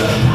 Yeah.